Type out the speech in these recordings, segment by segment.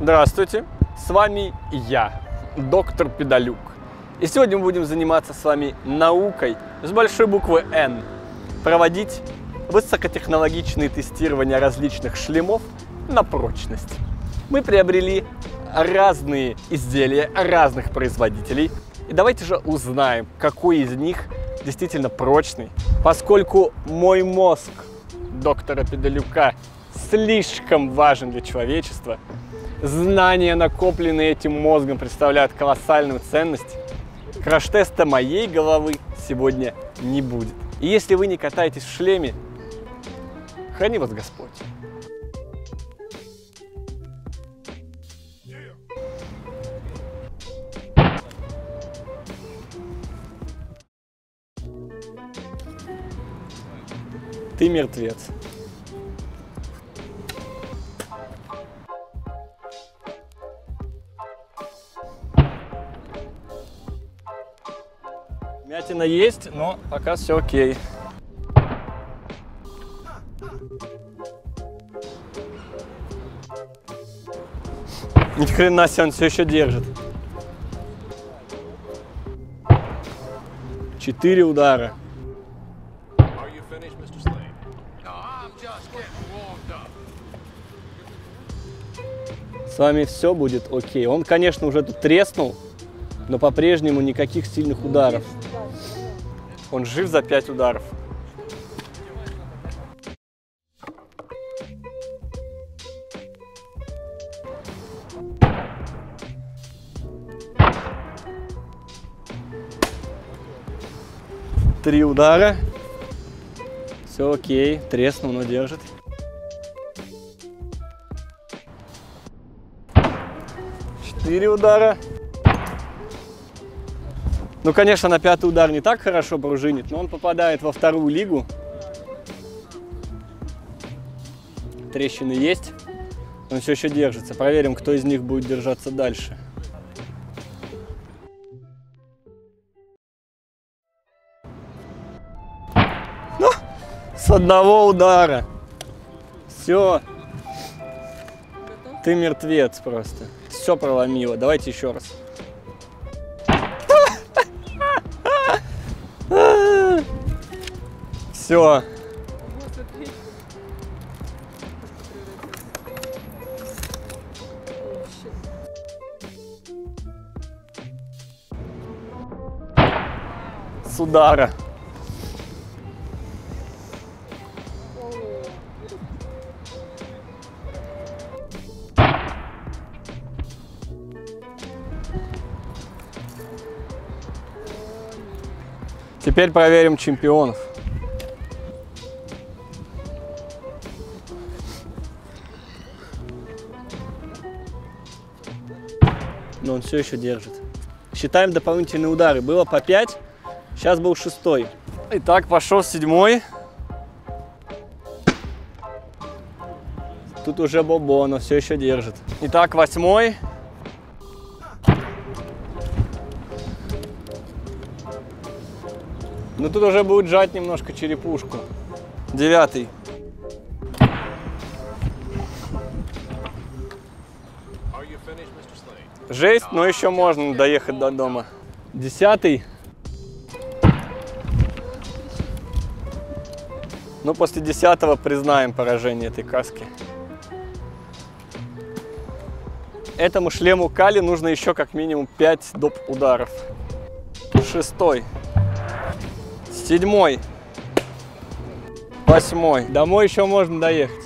Здравствуйте, с вами я, доктор Педалюк. И сегодня мы будем заниматься с вами наукой с большой буквы N. Проводить высокотехнологичные тестирования различных шлемов на прочность. Мы приобрели разные изделия разных производителей. И давайте же узнаем, какой из них действительно прочный. Поскольку мой мозг доктора Педалюка слишком важен для человечества, знания, накопленные этим мозгом, представляют колоссальную ценность, краш-теста моей головы сегодня не будет. И если вы не катаетесь в шлеме, храни вас Господь. Ты мертвец. Мятина есть, но пока все окей. Ни хрена себе, он все еще держит. Четыре удара. С вами все будет окей. Он, конечно, уже тут треснул, но по-прежнему никаких сильных ударов. Он жив за пять ударов. Три удара. Все окей. Треснул, но держит. Четыре удара. Ну, конечно, на пятый удар не так хорошо пружинит, но он попадает во вторую лигу. Трещины есть. Он все еще держится. Проверим, кто из них будет держаться дальше. Ну, с одного удара. Все. Ты мертвец просто. Все проломило. Давайте еще раз. Все. С удара. Теперь проверим чемпионов. Но он все еще держит. Считаем дополнительные удары. Было по 5, сейчас был шестой. Итак, пошел седьмой. Тут уже Бобо, но все еще держит. Итак, восьмой. Ну тут уже будет жать немножко черепушку. Девятый. Жесть, но еще можно доехать до дома. Десятый. Ну, после десятого признаем поражение этой каски. Этому шлему Кали нужно еще как минимум 5 доп. ударов. Шестой. Седьмой. Восьмой. Домой еще можно доехать.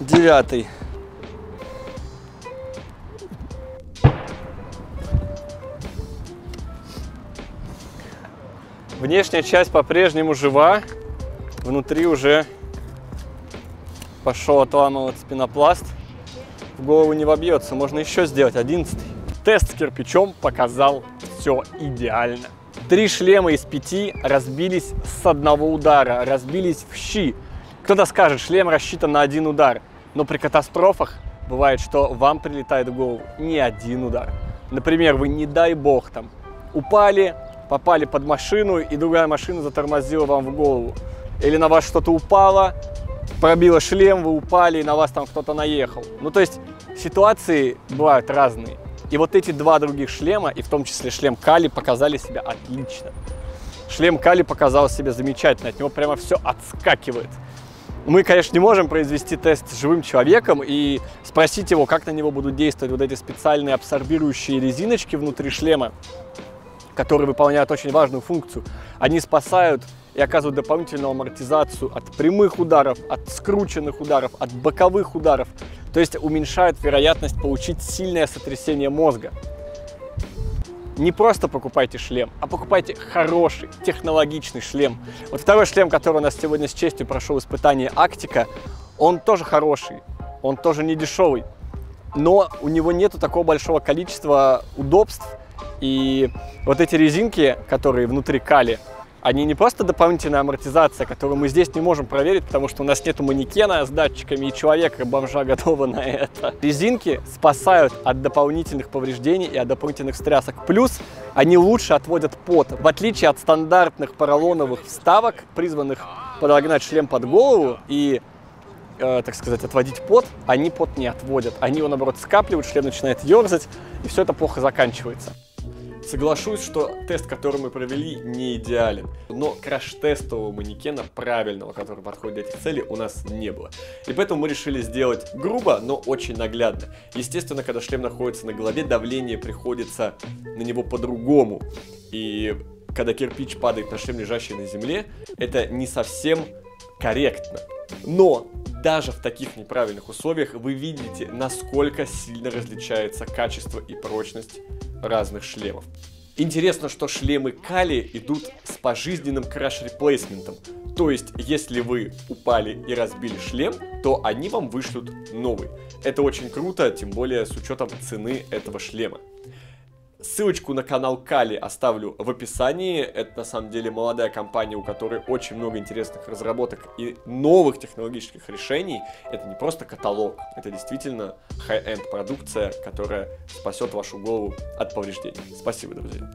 Девятый. Внешняя часть по-прежнему жива. Внутри уже пошел отламываться пенопласт. В голову не вобьется. Можно еще сделать. Одиннадцатый. Тест с кирпичом показал все идеально. Три шлема из пяти разбились с одного удара, разбились в щи. Кто-то скажет, шлем рассчитан на один удар, но при катастрофах бывает, что вам прилетает в голову не один удар. Например, вы, не дай бог, там упали, попали под машину, и другая машина затормозила вам в голову. Или на вас что-то упало, пробило шлем, вы упали, и на вас там кто-то наехал. Ну, то есть ситуации бывают разные. И вот эти два других шлема, и в том числе шлем Кали, показали себя отлично. Шлем Кали показал себя замечательно, от него прямо все отскакивает. Мы, конечно, не можем произвести тест с живым человеком и спросить его, как на него будут действовать вот эти специальные абсорбирующие резиночки внутри шлема, которые выполняют очень важную функцию. Они спасают и оказывают дополнительную амортизацию от прямых ударов, от скрученных ударов, от боковых ударов. То есть уменьшают вероятность получить сильное сотрясение мозга. Не просто покупайте шлем, а покупайте хороший, технологичный шлем. Вот второй шлем, который у нас сегодня с честью прошел испытание Актика, он тоже хороший, он тоже не дешевый, но у него нету такого большого количества удобств. И вот эти резинки, которые внутри кали, они не просто дополнительная амортизация, которую мы здесь не можем проверить, потому что у нас нету манекена с датчиками и человека, бомжа, готова на это. Резинки спасают от дополнительных повреждений и от дополнительных стрясок. Плюс они лучше отводят пот. В отличие от стандартных поролоновых вставок, призванных подогнать шлем под голову и э, так сказать, отводить пот, они пот не отводят. Они его, наоборот, скапливают, шлем начинает ерзать, и все это плохо заканчивается. Соглашусь, что тест, который мы провели, не идеален. Но краш-тестового манекена правильного, который подходит для этих целей, у нас не было. И поэтому мы решили сделать грубо, но очень наглядно. Естественно, когда шлем находится на голове, давление приходится на него по-другому. И когда кирпич падает на шлем, лежащий на земле, это не совсем корректно. Но даже в таких неправильных условиях вы видите, насколько сильно различается качество и прочность разных шлемов. Интересно, что шлемы Кали идут с пожизненным краш-реплейсментом. То есть, если вы упали и разбили шлем, то они вам вышлют новый. Это очень круто, тем более с учетом цены этого шлема. Ссылочку на канал Кали оставлю в описании. Это на самом деле молодая компания, у которой очень много интересных разработок и новых технологических решений. Это не просто каталог, это действительно high-end продукция, которая спасет вашу голову от повреждений. Спасибо, друзья.